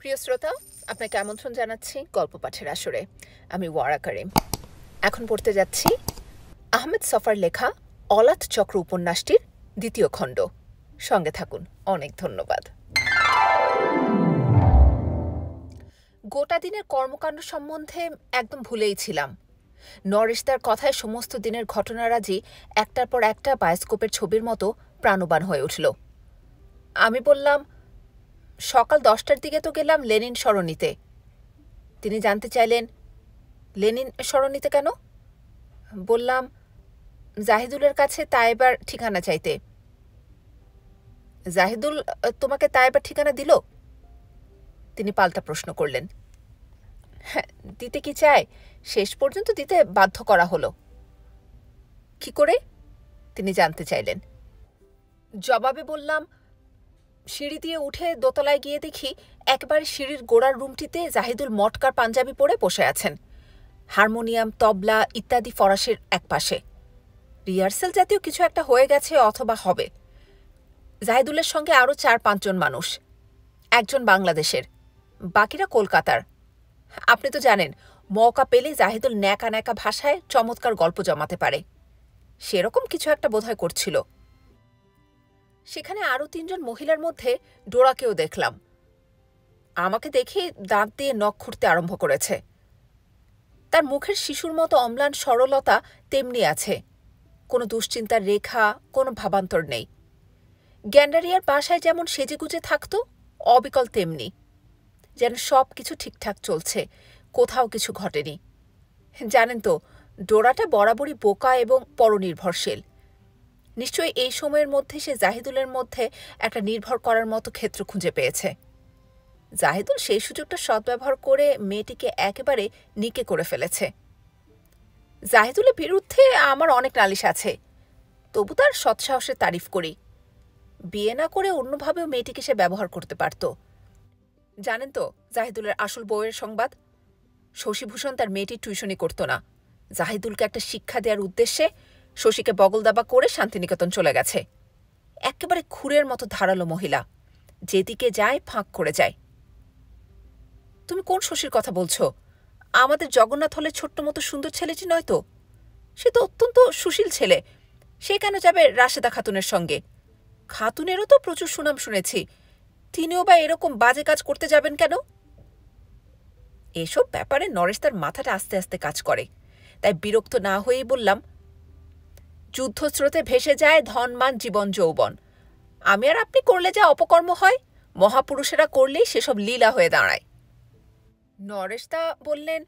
প্রিয় শ্রোতা, আপনাকে আমন্ত্রণ জানাচ্ছি গল্প পাঠের আসরে। আমি ওয়ারা করিম। এখন পড়তে যাচ্ছি আহমেদ সফার লেখা অলাথ চক্র উপন্যাসটির দ্বিতীয় খণ্ড। সঙ্গে থাকুন, অনেক ধন্যবাদ। গোটা দিনের কর্মকাণ্ড সম্বন্ধে একদম ভুলেই ছিলাম। নরেশদার কথায় সমস্ত দিনের ঘটনারাজি একটার পর একটা বায়োস্কোপের ছবির মতো প্রাণবান হয়ে উঠল। আমি বললাম সকাল দশটার দিকে তো গেলাম লেনিন সরণিতে। তিনি জানতে চাইলেন, লেনিন সরণিতে কেন? বললাম, জাহিদুলের কাছে তাইবার ঠিকানা চাইতে। জাহিদুল, তোমাকে তাইবার ঠিকানা দিল? তিনি পাল্টা প্রশ্ন করলেন। হ্যাঁ দিতে কি চায়? শেষ পর্যন্ত দিতে বাধ্য করা হলো। কি করে? তিনি জানতে চাইলেন। জবাবে বললাম সিঁড়ি দিয়ে উঠে দোতলায় গিয়ে দেখি একবারে সিঁড়ির গোড়ার রুমটিতে জাহিদুল মটকার পাঞ্জাবি পরে বসে আছেন। হারমোনিয়াম, তবলা ইত্যাদি ফরাসের একপাশে। রিহার্সেল জাতীয় কিছু একটা হয়ে গেছে অথবা হবে। জাহিদুলের সঙ্গে আরও চার পাঁচজন মানুষ। একজন বাংলাদেশের, বাকিরা কলকাতার। আপনি তো জানেন মৌকা পেলে জাহিদুল ন্যাকা ন্যাকা ভাষায় চমৎকার গল্প জমাতে পারে। সেরকম কিছু একটা বোধহয় করছিল। সেখানে আরও তিনজন মহিলার মধ্যে ডোরাকেও দেখলাম। আমাকে দেখে দাঁত দিয়ে নখ খুঁড়তে আরম্ভ করেছে। তার মুখের শিশুর মতো অম্লান সরলতা তেমনি আছে। কোনো দুশ্চিন্তার রেখা, কোনো ভাবান্তর নেই। গ্যান্ডারিয়ার বাসায় যেমন সেজেগুজে থাকত, অবিকল তেমনি। যেন সব কিছু ঠিকঠাক চলছে, কোথাও কিছু ঘটেনি। জানেন তো, ডোরাটা বরাবরই বোকা এবং পরনির্ভরশীল। নিশ্চয়ই এই সময়ের মধ্যে সে জাহিদুলের মধ্যে একটা নির্ভর করার মতো ক্ষেত্র খুঁজে পেয়েছে। জাহিদুল সেই সুযোগটা সদ্ব্যবহার করে মেয়েটিকে একেবারে নিকে করে ফেলেছে। জাহিদুলের বিরুদ্ধে আমার অনেক নালিশ আছে। তবু তার সৎসাহসের তারিফ করি। বিয়ে না করে অন্যভাবেও মেয়েটিকে সে ব্যবহার করতে পারত। জানেন তো, জাহিদুলের আসল বউয়ের সংবাদ? শশীভূষণ তার মেয়েটির টিউশনি করত না। জাহিদুলকে একটা শিক্ষা দেওয়ার উদ্দেশ্যে শশীকে বগলদাবা করে শান্তিনিকেতন চলে গেছে। একেবারে খুরের মতো ধারালো মহিলা। যেদিকে যায়, ফাঁক করে যায়। তুমি কোন শশীর কথা বলছো? আমাদের জগন্নাথ হলে ছোট্ট মতো সুন্দর ছেলেটি নয় তো? সে তো অত্যন্ত সুশীল ছেলে। সে কেন যাবে রাশেদা খাতুনের সঙ্গে? খাতুনেরও তো প্রচুর সুনাম শুনেছি। তিনিও বা এরকম বাজে কাজ করতে যাবেন কেন? এসব ব্যাপারে নরেশ তার মাথাটা আস্তে আস্তে কাজ করে। তাই বিরক্ত না হয়েই বললাম যুদ্ধস্রোতে ভেসে যায় ধনমান জীবন যৌবন। আমি আর আপনি করলে যা অপকর্ম হয়, মহাপুরুষেরা করলেই সেসব লীলা হয়ে দাঁড়ায়। নরেশদা বললেন,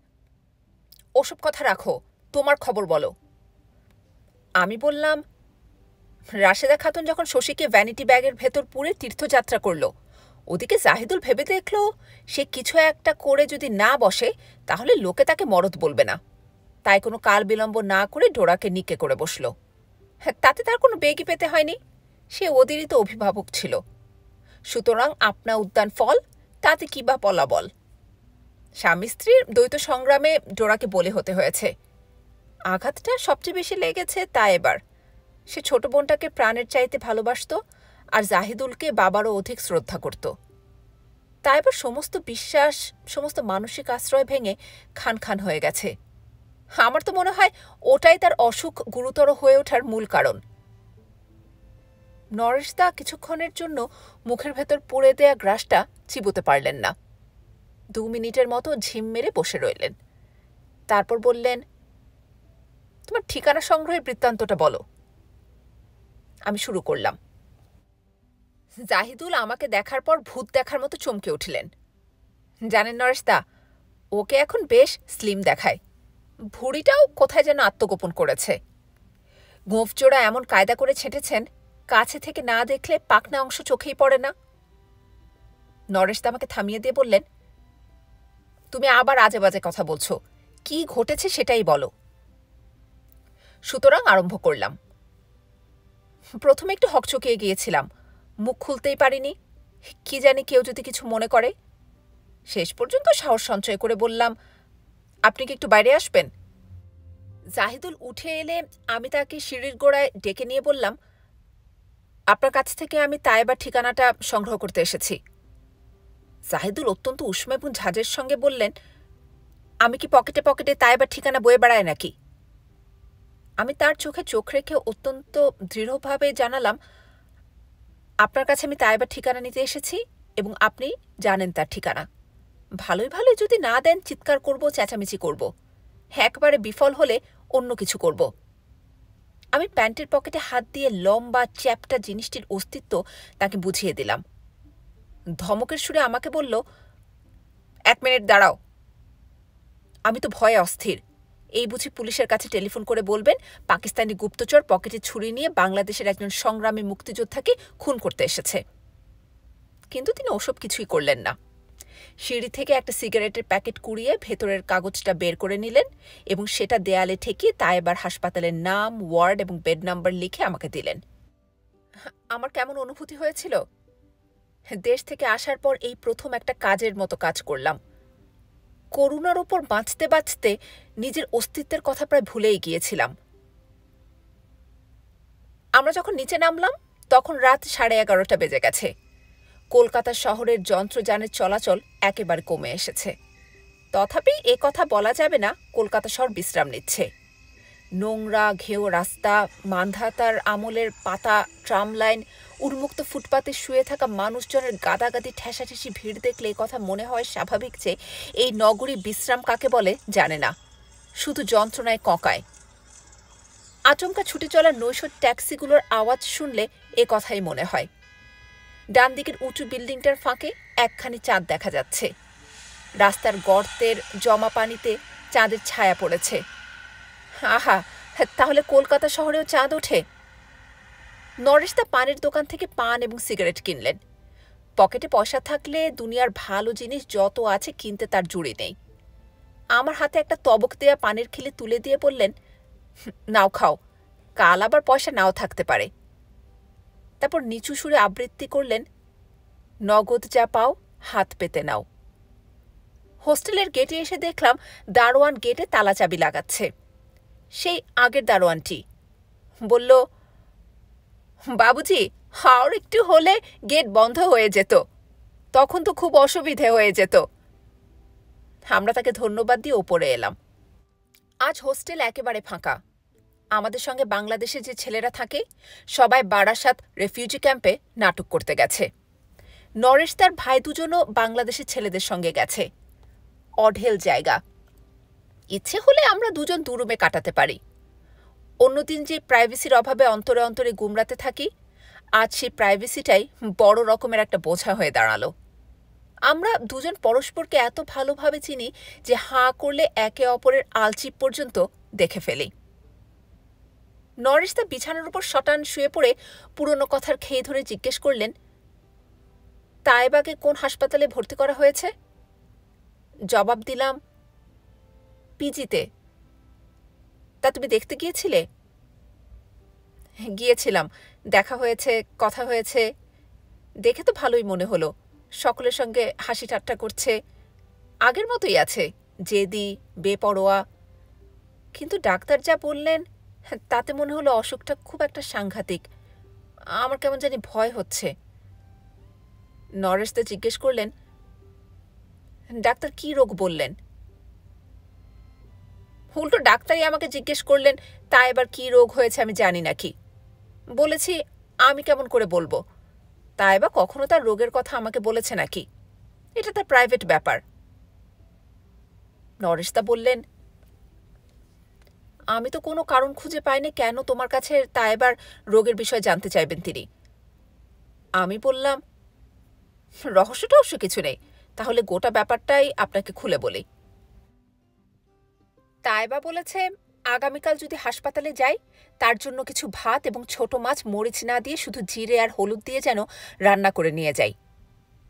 ওসব কথা রাখো, তোমার খবর বলো। আমি বললাম, রাশেদা খাতুন যখন শশীকে ভ্যানিটি ব্যাগের ভেতর পুরে তীর্থযাত্রা করল, ওদিকে জাহিদুল ভেবে দেখল, সে কিছু একটা করে যদি না বসে, তাহলে লোকে তাকে মরদ বলবে না। তাই কোনো কাল বিলম্ব না করে ডোরাকে নিকে করে বসল। তাতে তার কোনো বেগই পেতে হয়নি। সে ওদেরই তো অভিভাবক ছিল। সুতরাং আপনা উদ্যান ফল, তাতে কি বা পলাবল? স্বামী স্ত্রীর দ্বৈত সংগ্রামে ডোরাকে বলে হতে হয়েছে। আঘাতটা সবচেয়ে বেশি লেগেছে তা এবার। সে ছোট বোনটাকে প্রাণের চাইতে ভালোবাসত আর জাহিদুলকে বাবারও অধিক শ্রদ্ধা করত। তা এবার সমস্ত বিশ্বাস, সমস্ত মানসিক আশ্রয় ভেঙে খান খান হয়ে গেছে। আমার তো মনে হয় ওটাই তার অসুখ গুরুতর হয়ে ওঠার মূল কারণ। নরেশদা কিছুক্ষণের জন্য মুখের ভেতর পুড়ে দেয়া গ্রাসটা চিবোতে পারলেন না। দু মিনিটের মতো ঝিম মেরে বসে রইলেন। তারপর বললেন, তোমার ঠিকানা সংগ্রহের বৃত্তান্তটা বলো। আমি শুরু করলাম। জাহিদুল আমাকে দেখার পর ভূত দেখার মতো চমকে উঠলেন। জানেন নরেশদা ওকে এখন বেশ স্লিম দেখায়। ভুড়িটাও কোথায় যেন আত্মগোপন করেছে। গোঁফজোড়া এমন কায়দা করে ছেঁটেছেন, কাছে থেকে না দেখলে পাকনা অংশ চোখেই পড়ে না। নরেশ আমাকে থামিয়ে দিয়ে বললেন, তুমি আবার আজে বাজে কথা বলছো। কি ঘটেছে সেটাই বলো। সুতরাং আরম্ভ করলাম। প্রথমে একটু হকচকিয়ে গিয়েছিলাম, মুখ খুলতেই পারিনি। কি জানি কেউ যদি কিছু মনে করে। শেষ পর্যন্ত সাহস সঞ্চয় করে বললাম আপনি কি একটু বাইরে আসবেন? জাহিদুল উঠে এলে আমি তাকে সিঁড়ির গোড়ায় ডেকে নিয়ে বললাম, আপনার কাছ থেকে আমি তাইবার ঠিকানাটা সংগ্রহ করতে এসেছি। জাহিদুল অত্যন্ত উষ্ম এবং ঝাঁজের সঙ্গে বললেন, আমি কি পকেটে পকেটে তাইবার ঠিকানা বয়ে বেড়ায় নাকি? আমি তার চোখে চোখ রেখে অত্যন্ত দৃঢ়ভাবে জানালাম, আপনার কাছে আমি তাইবার ঠিকানা নিতে এসেছি এবং আপনি জানেন তার ঠিকানা। ভালোই ভালোই যদি না দেন চিৎকার করব, চেঁচামেচি করব। একবারে বিফল হলে অন্য কিছু করব। আমি প্যান্টের পকেটে হাত দিয়ে লম্বা চ্যাপটা জিনিসটির অস্তিত্ব তাকে বুঝিয়ে দিলাম। ধমকের সুরে আমাকে বলল, এক মিনিট দাঁড়াও। আমি তো ভয়ে অস্থির। এই বুঝি পুলিশের কাছে টেলিফোন করে বলবেন, পাকিস্তানি গুপ্তচর পকেটে ছুরি নিয়ে বাংলাদেশের একজন সংগ্রামী মুক্তিযোদ্ধাকে খুন করতে এসেছে। কিন্তু তিনি ওসব কিছুই করলেন না। সিঁড়ি থেকে একটা সিগারেটের প্যাকেট কুড়িয়ে ভেতরের কাগজটা বের করে নিলেন এবং সেটা দেয়ালে ঠেকিয়ে তাইবার হাসপাতালের নাম, ওয়ার্ড এবং বেড নাম্বার লিখে আমাকে দিলেন। আমার কেমন অনুভূতি হয়েছিল? দেশ থেকে আসার পর এই প্রথম একটা কাজের মতো কাজ করলাম। করুণার ওপর বাঁচতে বাঁচতে নিজের অস্তিত্বের কথা প্রায় ভুলেই গিয়েছিলাম। আমরা যখন নিচে নামলাম, তখন রাত সাড়ে এগারোটা বেজে গেছে। কলকাতা শহরের যন্ত্রযানের চলাচল একেবারে কমে এসেছে। তথাপি এ কথা বলা যাবে না, কলকাতা শহর বিশ্রাম নিচ্ছে। নোংরা, ঘেউ রাস্তা, মান্ধাতার আমলের পাতা, ট্রাম লাইন, উন্মুক্ত ফুটপাতে শুয়ে থাকা মানুষজনের গাদাগাদি, ঠেসাঠেসি ভিড় দেখলে এ কথা মনে হয় স্বাভাবিক যে এই নগরী বিশ্রাম কাকে বলে জানে না। শুধু যন্ত্রণায় কঁকায়। আচমকা ছুটে চলা নৈশ ট্যাক্সিগুলোর আওয়াজ শুনলে এ কথাই মনে হয়। ডান দিকের উঁচু বিল্ডিংটার ফাঁকে একখানি চাঁদ দেখা যাচ্ছে। রাস্তার গর্তের জমা পানিতে চাঁদের ছায়া পড়েছে। আহা, তাহলে কলকাতা শহরেও চাঁদ ওঠে? নরেশ দা পানের দোকান থেকে পান এবং সিগারেট কিনলেন। পকেটে পয়সা থাকলে দুনিয়ার ভালো জিনিস যত আছে কিনতে তার জুড়ি নেই। আমার হাতে একটা তবক দেয়া পানের খিলে তুলে দিয়ে বললেন নাও খাও। কাল আবার পয়সা নাও থাকতে পারে। তারপর নিচু সুরে আবৃত্তি করলেন, নগদ যা পাও, হাত পেতে নাও। হোস্টেলের গেটে এসে দেখলাম দারোয়ান গেটে তালা চাবি লাগাচ্ছে। সেই আগের দারোয়ানটি। বলল, বাবুজি হাওড় একটু হলে গেট বন্ধ হয়ে যেত। তখন তো খুব অসুবিধে হয়ে যেত। আমরা তাকে ধন্যবাদ দিয়ে ওপরে এলাম। আজ হোস্টেল একেবারে ফাঁকা। আমাদের সঙ্গে বাংলাদেশে যে ছেলেরা থাকে, সবাই বারাসাত রেফিউজি ক্যাম্পে নাটক করতে গেছে। নরেশ তার ভাই দুজনও বাংলাদেশের ছেলেদের সঙ্গে গেছে। অঢেল জায়গা। ইচ্ছে হলে আমরা দুজন দুরুমে কাটাতে পারি। অন্যদিন যে প্রাইভেসির অভাবে অন্তরে অন্তরে গুমরাতে থাকি, আজ সেই প্রাইভেসিটাই বড় রকমের একটা বোঝা হয়ে দাঁড়াল। আমরা দুজন পরস্পরকে এত ভালোভাবে চিনি যে হাঁ করলে একে অপরের আলচিপ পর্যন্ত দেখে ফেলি। নরেশ তা বিছানার উপর শটান শুয়ে পড়ে পুরনো কথার খেয়ে ধরে জিজ্ঞেস করলেন, তাইবাকে কোন হাসপাতালে ভর্তি করা হয়েছে? জবাব দিলাম, পিজিতে। তা তুমি দেখতে গিয়েছিলে? গিয়েছিলাম, দেখা হয়েছে, কথা হয়েছে, দেখে তো ভালোই মনে হলো, সকলের সঙ্গে হাসি ঠাট্টা করছে, আগের মতোই আছে, জেদি, বেপরোয়া, কিন্তু ডাক্তার যা বললেন তাতে মনে হলো অসুখটা খুব একটা সাংঘাতিক। আমার কেমন জানি ভয় হচ্ছে। নরেশদা জিজ্ঞেস করলেন, ডাক্তার কি রোগ বললেন? উল্টো ডাক্তারই আমাকে জিজ্ঞেস করলেন, তা এবার কি রোগ হয়েছে আমি জানি নাকি বলেছি, আমি কেমন করে বলব? তা এবার কখনো তার রোগের কথা আমাকে বলেছে নাকি? এটা তার প্রাইভেট ব্যাপার। নরেশদা বললেন আমি তো কোনো কারণ খুঁজে পাইনি কেন তোমার কাছে তা এবার রোগের বিষয়ে জানতে চাইবেন তিনি। আমি বললাম রহস্য টহস্য কিছু নেই। তাহলে গোটা ব্যাপারটাই আপনাকে খুলে বলি। তাইবা বলেছে, আগামীকাল যদি হাসপাতালে যাই, তার জন্য কিছু ভাত এবং ছোট মাছ মরিচ না দিয়ে শুধু জিরে আর হলুদ দিয়ে যেন রান্না করে নিয়ে যাই।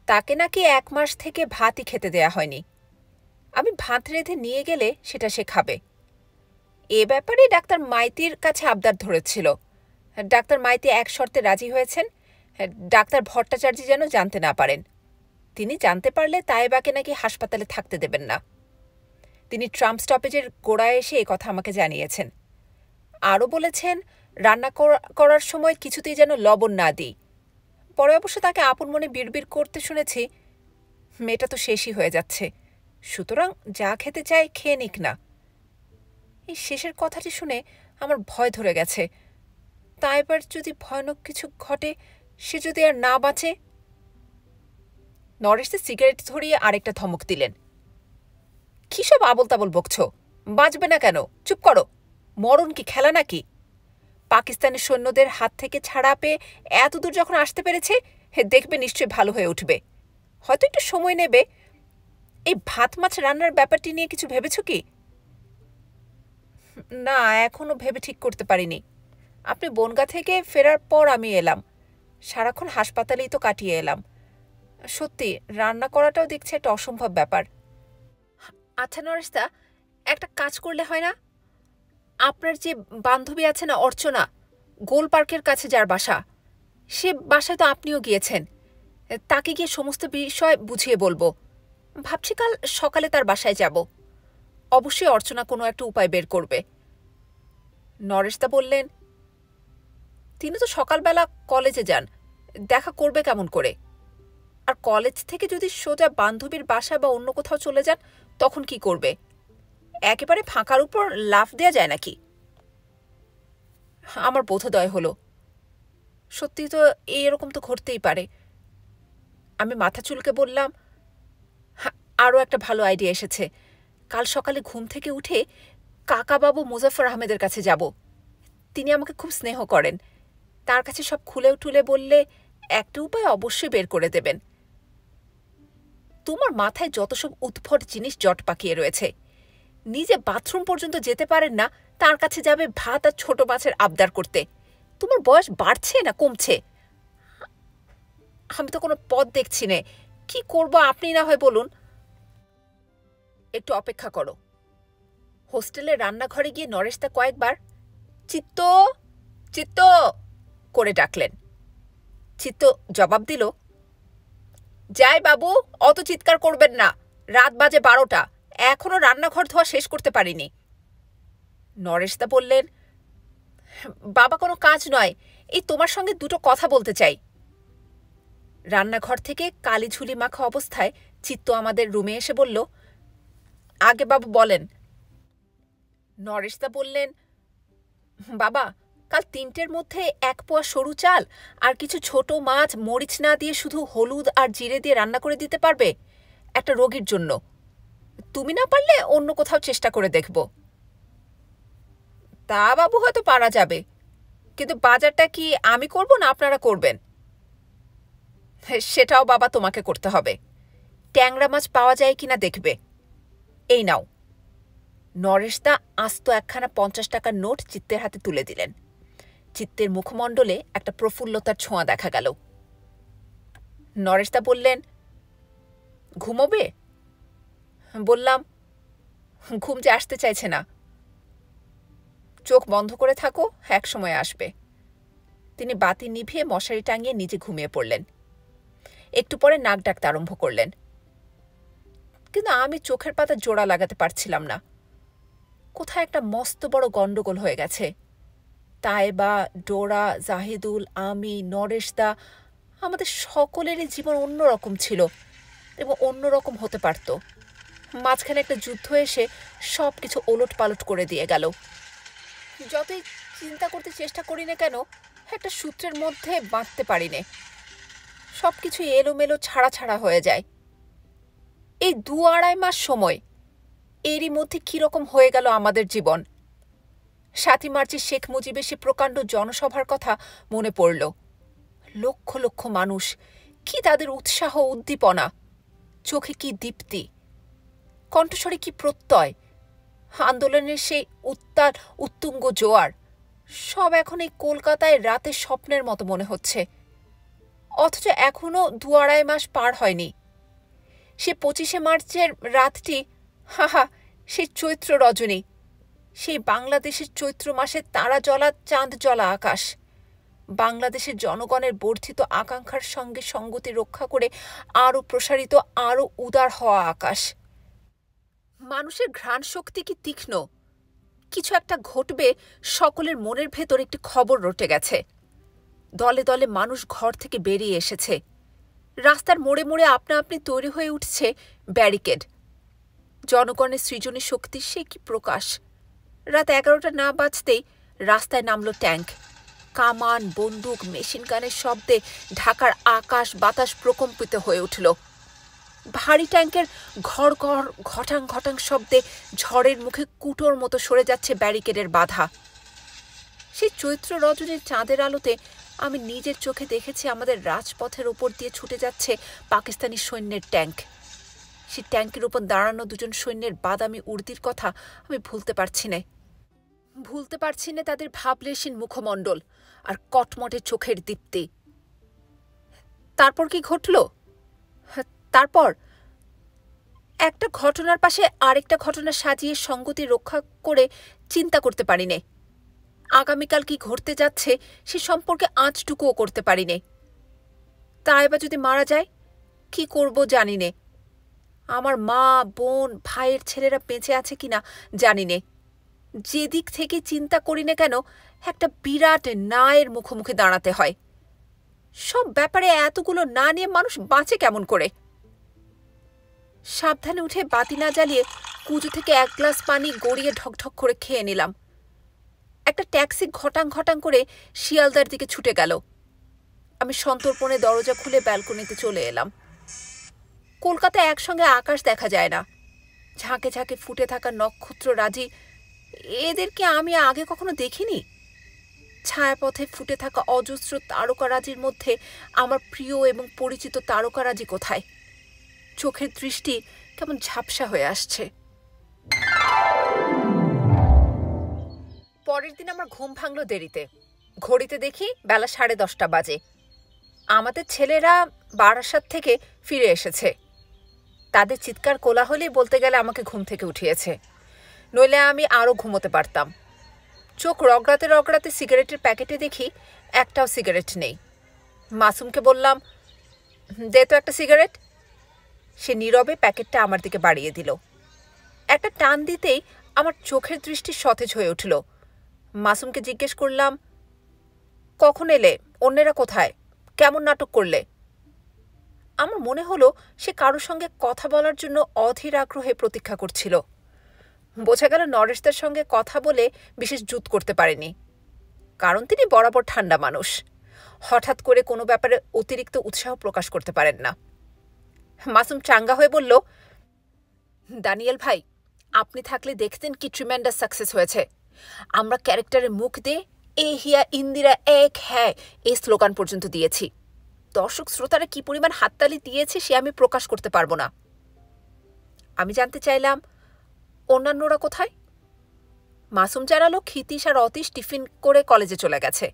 তাকে নাকি এক মাস থেকে ভাতই খেতে দেয়া হয়নি। আমি ভাত রেঁধে নিয়ে গেলে সেটা সে খাবে। এ ব্যাপারে ডাক্তার মাইতির কাছে আবদার ধরেছিল। ডাক্তার মাইতি এক শর্তে রাজি হয়েছেন। ডাক্তার ভট্টাচার্য যেন জানতে না পারেন। তিনি জানতে পারলে তাইবাকে নাকি হাসপাতালে থাকতে দেবেন না। তিনি ট্রাম্প স্টপেজের গোড়ায় এসে এ কথা আমাকে জানিয়েছেন। আরও বলেছেন, রান্না করার সময় কিছুতেই যেন লবণ না দিই। পরে অবশ্য তাকে আপন মনে বিড়বিড় করতে শুনেছি, মেয়েটা তো শেষই হয়ে যাচ্ছে। সুতরাং যা খেতে চায় খেয়ে নিক না। এই শেষের কথাটি শুনে আমার ভয় ধরে গেছে। তা এবার যদি ভয়ানক কিছু ঘটে, সে যদি আর না বাঁচে? নরেশে সিগারেট ধরিয়ে আরেকটা ধমক দিলেন। কি সব আবল তাবল বকছ? বাঁচবে না কেন? চুপ করো। মরণ কি খেলা নাকি? পাকিস্তানের সৈন্যদের হাত থেকে ছাড়া পেয়ে এতদূর যখন আসতে পেরেছে, হে দেখবে নিশ্চয়ই ভালো হয়ে উঠবে। হয়তো একটু সময় নেবে। এই ভাত মাছ রান্নার ব্যাপারটি নিয়ে কিছু ভেবেছ কি? না এখনও ভেবে ঠিক করতে পারিনি। আপনি বনগা থেকে ফেরার পর আমি এলাম। সারাক্ষণ হাসপাতালেই তো কাটিয়ে এলাম। সত্যি, রান্না করাটাও দেখছি একটা অসম্ভব ব্যাপার। আচ্ছা নরেশদা, একটা কাজ করলে হয় না? আপনার যে বান্ধবী আছে না, অর্চনা, গোল পার্কের কাছে যার বাসা, সে বাসায় তো আপনিও গিয়েছেন। তাকে গিয়ে সমস্ত বিষয় বুঝিয়ে বলব। ভাবছি কাল সকালে তার বাসায় যাব। অবশ্যই অর্চনা কোনো একটা উপায় বের করবে। নরেশদা বললেন, তিনি তো সকালবেলা কলেজে যান, দেখা করবে কেমন করে? আর কলেজ থেকে যদি সোজা বান্ধবীর বাসা বা অন্য কোথাও চলে যান, তখন কি করবে? একেবারে ফাঁকার উপর লাফ দেয়া যায় নাকি? আমার বোধোদয় হলো। সত্যি তো এরকম তো ঘটতেই পারে। আমি মাথা চুলকে বললাম আরও একটা ভালো আইডিয়া এসেছে। কাল সকালে ঘুম থেকে উঠে কাকাবাবু মুজাফর আহমেদের কাছে যাব। তিনি আমাকে খুব স্নেহ করেন। তার কাছে সব খুলেও টুলে বললে, একটা উপায় অবশ্যই বের করে দেবেন। তোমার মাথায় যত সব উৎফট জিনিস জট পাকিয়ে রয়েছে। নিজে বাথরুম পর্যন্ত যেতে পারেন না, তার কাছে যাবে ভাত আর ছোট মাছের আবদার করতে। তোমার বয়স বাড়ছে না কমছে? আমি তো কোনো পথ দেখছি নে। কি করব আপনি না হয় বলুন। একটু অপেক্ষা করো। হোস্টেলের রান্নাঘরে গিয়ে নরেশদা কয়েকবার, চিত্ত চিত্ত করে ডাকলেন। চিত্ত জবাব দিল, যাই বাবু, অত চিৎকার করবেন না। রাত বাজে বারোটা, এখনও রান্নাঘর ধোয়া শেষ করতে পারিনি। নরেশদা বললেন, বাবা কোনো কাজ নয়, এই তোমার সঙ্গে দুটো কথা বলতে চাই। রান্নাঘর থেকে কালি ঝুলি মাখা অবস্থায় চিত্ত আমাদের রুমে এসে বলল আগে বাবু বলেন। নরেশদা বললেন, বাবা, কাল তিনটের মধ্যে এক পোয়া সরু চাল আর কিছু ছোট মাছ মরিচ না দিয়ে শুধু হলুদ আর জিরে দিয়ে রান্না করে দিতে পারবে? একটা রোগীর জন্য। তুমি না পারলে অন্য কোথাও চেষ্টা করে দেখব। তা বাবু হয়তো পারা যাবে, কিন্তু বাজারটা কি আমি করব না আপনারা করবেন? সেটাও বাবা তোমাকে করতে হবে। ট্যাংরা মাছ পাওয়া যায় কিনা দেখবে। এই নাও। নরেশদা আস্ত একখানা পঞ্চাশ টাকার নোট চিত্তের হাতে তুলে দিলেন। চিত্তের মুখমণ্ডলে একটা প্রফুল্লতার ছোঁয়া দেখা গেল। নরেশদা বললেন, ঘুমোবে? বললাম, ঘুম যে আসতে চাইছে না। চোখ বন্ধ করে থাকো, এক সময় আসবে। তিনি বাতি নিভিয়ে মশারি টাঙিয়ে নিজে ঘুমিয়ে পড়লেন। একটু পরে নাক ডাকতে আরম্ভ করলেন। কিন্তু আমি চোখের পাতা জোড়া লাগাতে পারছিলাম না। কোথায় একটা মস্ত বড় গণ্ডগোল হয়ে গেছে। তাইবা, ডোরা, জাহিদুল, আমি, নরেশদা আমাদের সকলেরই জীবন অন্যরকম ছিল এবং অন্যরকম হতে পারত। মাঝখানে একটা যুদ্ধ এসে সব কিছু ওলট পালট করে দিয়ে গেল। যতই চিন্তা করতে চেষ্টা করি না কেন, একটা সূত্রের মধ্যে বাঁধতে পারি নে। সব কিছু এলোমেলো ছাড়া ছাড়া হয়ে যায়। এই দু আড়াই মাস সময় এরই মধ্যে কীরকম হয়ে গেল আমাদের জীবন? সাতই মার্চে শেখ মুজিবের সে প্রকাণ্ড জনসভার কথা মনে পড়ল। লক্ষ লক্ষ মানুষ, কি তাদের উৎসাহ উদ্দীপনা? চোখে কি দীপ্তি? কণ্ঠস্বরে কি প্রত্যয়? আন্দোলনের সেই উত্তাল উত্তুঙ্গ জোয়ার, সব এখন এই কলকাতায় রাতে স্বপ্নের মতো মনে হচ্ছে। অথচ এখনও দু আড়াই মাস পার হয়নি। সে পঁচিশে মার্চের রাতটি, হাহা, সে চৈত্র রজনী। সেই বাংলাদেশের চৈত্র মাসে তারা জলা চাঁদ জলা আকাশ। বাংলাদেশের জনগণের বর্ধিত আকাঙ্ক্ষার সঙ্গে সঙ্গতি রক্ষা করে আরও প্রসারিত, আরও উদার হওয়া আকাশ। মানুষের ঘ্রাণ শক্তি কি তীক্ষ্ণ? কিছু একটা ঘটবে, সকলের মনের ভেতর একটি খবর রটে গেছে। দলে দলে মানুষ ঘর থেকে বেরিয়ে এসেছে। রাস্তার মোড়ে মোড়ে আপনা আপনি তৈরি হয়ে উঠছে ব্যারিকেড। জনগণের সৃজনী শক্তি, সে কি প্রকাশ? রাত এগারোটা না বাজতেই রাস্তায় নামলো ট্যাঙ্ক। কামান, বন্দুক, মেশিন গানের শব্দে ঢাকার আকাশ বাতাস প্রকম্পিত হয়ে উঠল। ভারী ট্যাঙ্কের ঘর ঘর ঘটাং ঘটাং শব্দে ঝড়ের মুখে কুটোর মতো সরে যাচ্ছে ব্যারিকেডের বাধা। সেই চৈত্র রজনীর চাঁদের আলোতে আমি নিজের চোখে দেখেছি আমাদের রাজপথের ওপর দিয়ে ছুটে যাচ্ছে পাকিস্তানি সৈন্যের ট্যাঙ্ক। সেই ট্যাঙ্কের উপর দাঁড়ানো দুজন সৈন্যের বাদামি উর্দির কথা আমি ভুলতে পারছি না। ভুলতে পারছি না তাদের ভাবলেশীন মুখমণ্ডল আর কটমটে চোখের দীপ্তি। তারপর কি ঘটল? তারপর একটা ঘটনার পাশে আরেকটা ঘটনা সাজিয়ে সঙ্গতি রক্ষা করে চিন্তা করতে পারি নে। আগামীকাল কি ঘটতে যাচ্ছে সে সম্পর্কে আঁচটুকুও করতে পারি নে তাই বা যদি মারা যায়, কি করব জানি নে। আমার মা, বোন, ভাইয়ের ছেলেরা বেঁচে আছে কিনা জানি নে। যেদিক থেকে চিন্তা করি না কেন, একটা বিরাট নায়ের মুখোমুখি দাঁড়াতে হয়। সব ব্যাপারে এতগুলো না নিয়ে মানুষ বাঁচে কেমন করে? সাবধানে উঠে বাতি না জ্বালিয়ে কুজো থেকে এক গ্লাস পানি গড়িয়ে ঢকঢক করে খেয়ে নিলাম। একটা ট্যাক্সি ঘটাং ঘটাং করে শিয়ালদার দিকে ছুটে গেল। আমি সন্তর্পণে দরজা খুলে ব্যালকনিতে চলে এলাম। কলকাতায় একসঙ্গে আকাশ দেখা যায় না। ঝাঁকে ঝাঁকে ফুটে থাকা নক্ষত্র রাজি এদেরকে আমি আগে কখনো দেখিনি? ছায়াপথে ফুটে থাকা অজস্র তারকারাজির মধ্যে আমার প্রিয় এবং পরিচিত তারকারাজি কোথায়? চোখের দৃষ্টি কেমন ঝাপসা হয়ে আসছে। পরের দিন আমার ঘুম ভাঙল দেরিতে। ঘড়িতে দেখি বেলা সাড়ে দশটা বাজে। আমাদের ছেলেরা বারাসাত থেকে ফিরে এসেছে। তাদের চিৎকার কোলাহলই বলতে গেলে আমাকে ঘুম থেকে উঠিয়েছে। নইলে আমি আরও ঘুমোতে পারতাম। চোখ রগড়াতে রগড়াতে সিগারেটের প্যাকেটে দেখি একটাও সিগারেট নেই। মাসুমকে বললাম, দে তো একটা সিগারেট। সে নীরবে প্যাকেটটা আমার দিকে বাড়িয়ে দিল। একটা টান দিতেই আমার চোখের দৃষ্টি সতেজ হয়ে উঠল। মাসুমকে জিজ্ঞেস করলাম, কখন এলে? অন্যেরা কোথায়? কেমন নাটক করলে? আমার মনে হলো সে কারোর সঙ্গে কথা বলার জন্য অধীর আগ্রহে প্রতীক্ষা করছিল। বোঝা গেল নরেশদের সঙ্গে কথা বলে বিশেষ জুত করতে পারেনি, কারণ তিনি বরাবর ঠান্ডা মানুষ। হঠাৎ করে কোনো ব্যাপারে অতিরিক্ত উৎসাহ প্রকাশ করতে পারেন না। মাসুম চাঙ্গা হয়ে বলল, দানিয়েল ভাই, আপনি থাকলে দেখতেন কি ট্রিমেন্ডাস সাকসেস হয়েছে। আমরা ক্যারেক্টারের মুখ দিয়ে এ হিয়া ইন্দিরা এক হ্যাঁ এই স্লোগান পর্যন্ত দিয়েছি। দর্শক শ্রোতারা কি পরিমাণ হাততালি দিয়েছে সে আমি প্রকাশ করতে পারব না। আমি জানতে চাইলাম, অন্যান্যরা কোথায়? মাসুম জানালো, ক্ষিতীশ আর অতীশ টিফিন করে কলেজে চলে গেছে।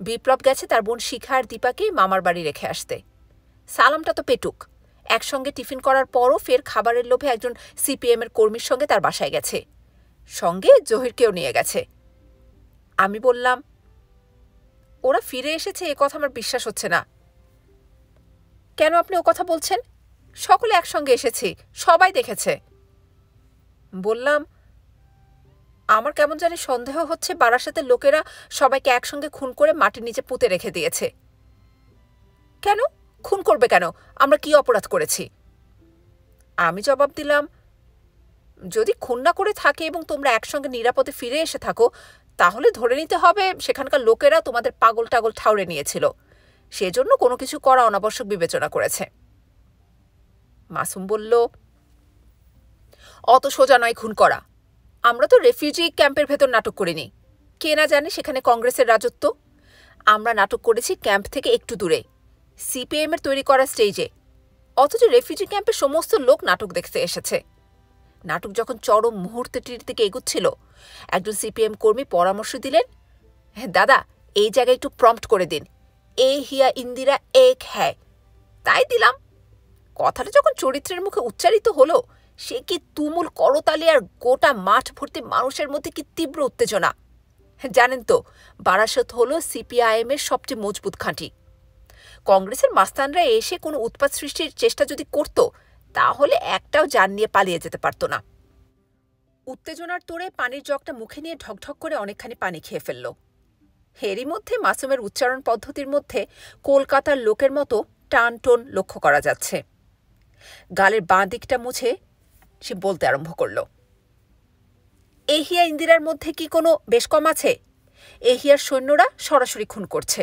বিপ্লব গেছে তার বোন শিখা আর দীপাকে মামার বাড়ি রেখে আসতে। সালামটা তো পেটুক। একসঙ্গে টিফিন করার পরও ফের খাবারের লোভে একজন সিপিএম এর কর্মীর সঙ্গে তার বাসায় গেছে। সঙ্গে জহিরকেও নিয়ে গেছে। আমি বললাম, ওরা ফিরে এসেছে, এ কথা আমার বিশ্বাস হচ্ছে না। কেন আপনি ও কথা বলছেন? সকলে একসঙ্গে এসেছি, সবাই দেখেছে। বললাম, আমার কেমন জানি সন্দেহ হচ্ছে, বারাসাতের লোকেরা সবাইকে একসঙ্গে খুন করে মাটির নিচে পুঁতে রেখে দিয়েছে। কেন? খুন করবে কেন? আমরা কি অপরাধ করেছি? আমি জবাব দিলাম যদি খুন না করে থাকে এবং তোমরা একসঙ্গে নিরাপদে ফিরে এসে থাকো, তাহলে ধরে নিতে হবে সেখানকার লোকেরা তোমাদের পাগল টাগল ঠাউরে নিয়েছিল। সেজন্য কোনো কিছু করা অনাবশ্যক বিবেচনা করেছে। মাসুম বলল, অত সোজা নয় খুন করা। আমরা তো রেফিউজি ক্যাম্পের ভেতর নাটক করিনি। কে না জানে সেখানে কংগ্রেসের রাজত্ব? আমরা নাটক করেছি ক্যাম্প থেকে একটু দূরে। সিপিএম এর তৈরি করা স্টেজে অথচ রেফিউজি ক্যাম্পের সমস্ত লোক নাটক দেখতে এসেছে। নাটক যখন চরম মুহূর্তটির দিকে এগুচ্ছিল, একজন সিপিএম কর্মী পরামর্শ দিলেন হ্যাঁ দাদা, এই জায়গায় একটু প্রম্পট করে দিন। এ হিয়া ইন্দিরা এক হ্যায়। তাই দিলাম। কথাটা যখন চরিত্রের মুখে উচ্চারিত হলো, সে কি তুমুল করতালি আর গোটা মাঠ ভর্তি মানুষের মধ্যে কি তীব্র উত্তেজনা? জানেন তো, বারাসত হল সিপিআইএম এর সবচেয়ে মজবুত খাঁটি কংগ্রেসের মাস্তানরা এসে কোনো উৎপাত সৃষ্টির চেষ্টা যদি করত তাহলে একটাও যান নিয়ে পালিয়ে যেতে পারত না। উত্তেজনার তোড়ে পানির জগটা মুখে নিয়ে ঢকঢক করে অনেকখানি পানি খেয়ে ফেলল। এরই মধ্যে মাসুমের উচ্চারণ পদ্ধতির মধ্যে কলকাতার লোকের মতো টান টোন লক্ষ্য করা যাচ্ছে। গালের বাঁ দিকটা মুছে সে বলতে আরম্ভ করল। এহিয়া ইন্দিরার মধ্যে কি কোনো বেশ কম আছে? এহিয়ার সৈন্যরা সরাসরি খুন করছে।